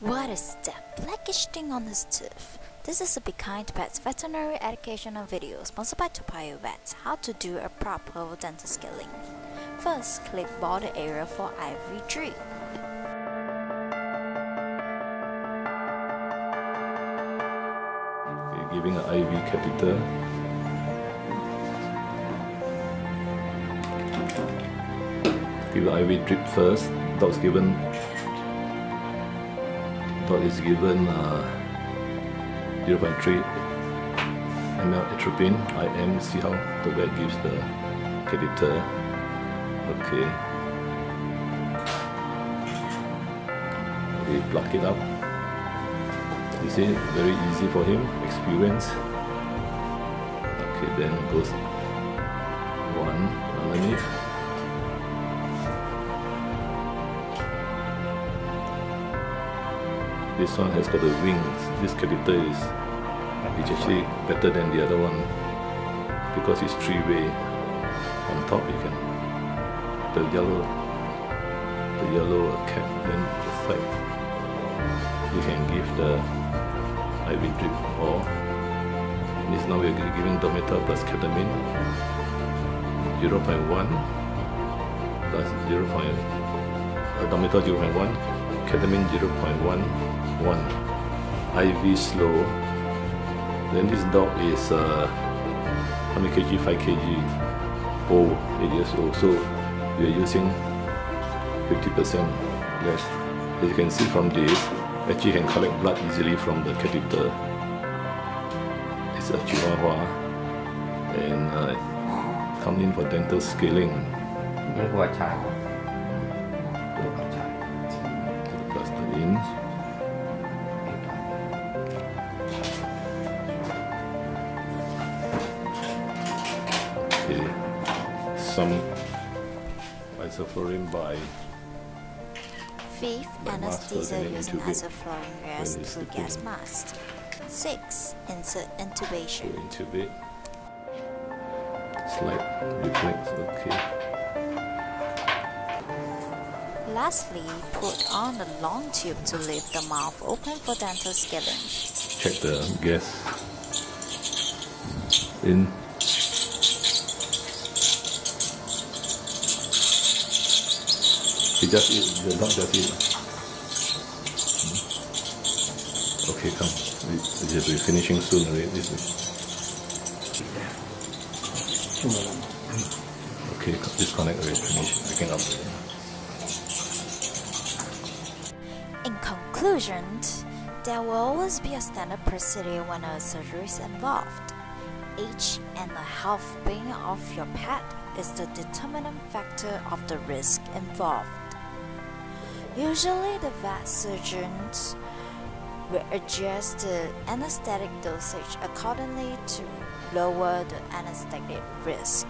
What is that blackish thing on his tooth? This is a Be Kind Pets veterinary educational video sponsored by Toa Payoh Vets how to do a proper dental scaling. First, clip click the area for IV drip. Okay, giving an IV catheter. Give the IV drip first. Dog's given. Dog is given uh, 0.3 ml atropine IM. See how the vet gives the catheter. Okay. We plug it up. You see, very easy for him, experience. Okay, then goes one underneath. This one has got the wings. This catheter is, is actually better than the other one because it's three-way. On top you can the yellow the yellow cap then the side you can give the IV drip or this now we are giving Domitor plus ketamine 0.1 plus 0. Uh, Domitor 0.1 ketamine one IV slow. Then this dog is uh, how many kg? 5 kg old, 8 years old. So we are using 50% less. As you can see from this, actually can collect blood easily from the catheter. It's a chihuahua and uh, come in for dental scaling. Don't go outside. Don't. Put the plaster in. Some isoflurane by Fifth, By anesthesia using isoflurane gas through gas mask. Six, insert intubation. intubate. Slide reflex, okay. Lastly, put on the long tube to leave the mouth open for dental scaling. check the gas in. They just eat, the dog just eat. Hmm? Okay, come. Finishing soon, right? Hmm. Okay, disconnect already can up. In conclusion, there will always be a standard procedure when a surgery is involved. Age and the health being of your pet is the determinant factor of the risk involved. Usually, the vet surgeons will adjust the anesthetic dosage accordingly to lower the anesthetic risk.